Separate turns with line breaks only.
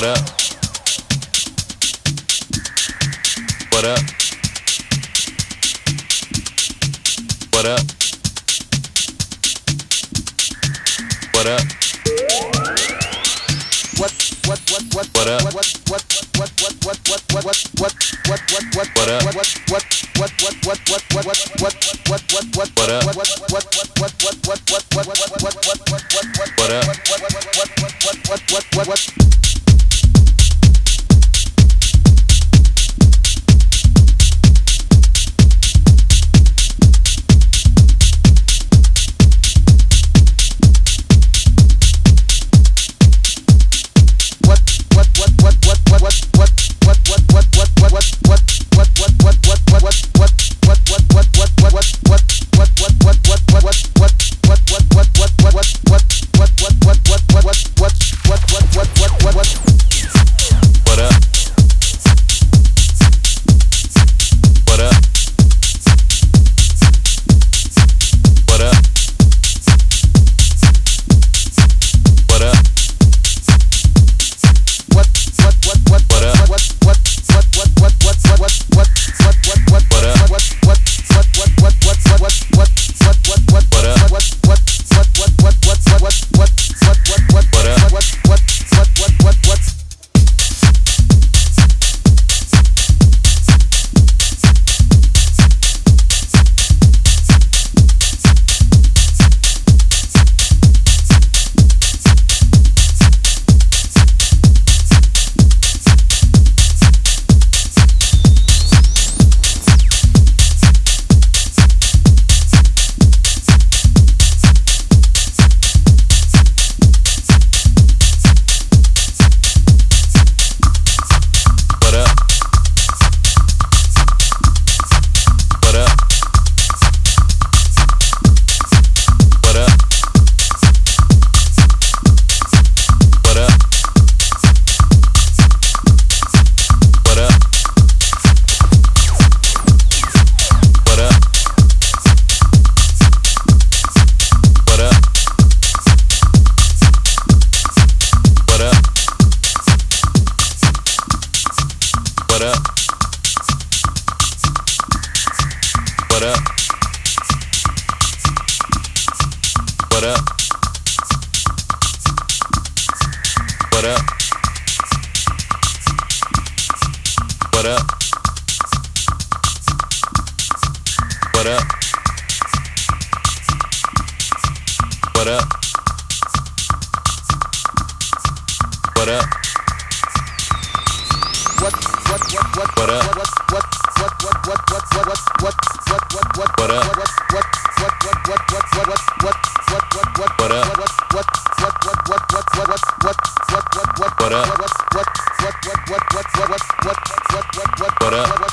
What up?
What
up?
What
up?
What
up?
What what what what what
up?
What what what what what what what what what what what what what
up? What what what
what what what what
what
what what what what what
up?
What what what what what what what what what what what what
what
what what what what
up?
What what what what what
what what what what What up? What up? What up? What up? What up? what what what what What up? what what
what what what what
what
what what what what what What
up.